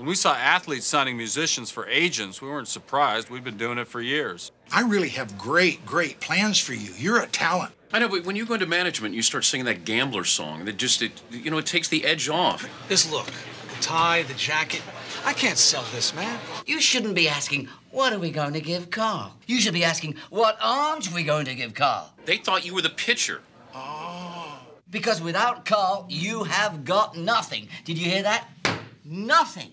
When we saw athletes signing musicians for agents, we weren't surprised. We've been doing it for years. I really have great, great plans for you. You're a talent. I know, but when you go into management, you start singing that gambler song. That just, it, you know, it takes the edge off. This look, the tie, the jacket. I can't sell this, man. You shouldn't be asking, what are we going to give Carl? You should be asking, what aren't we going to give Carl? They thought you were the pitcher. Because without Carl, you have got nothing. Did you hear that? Nothing.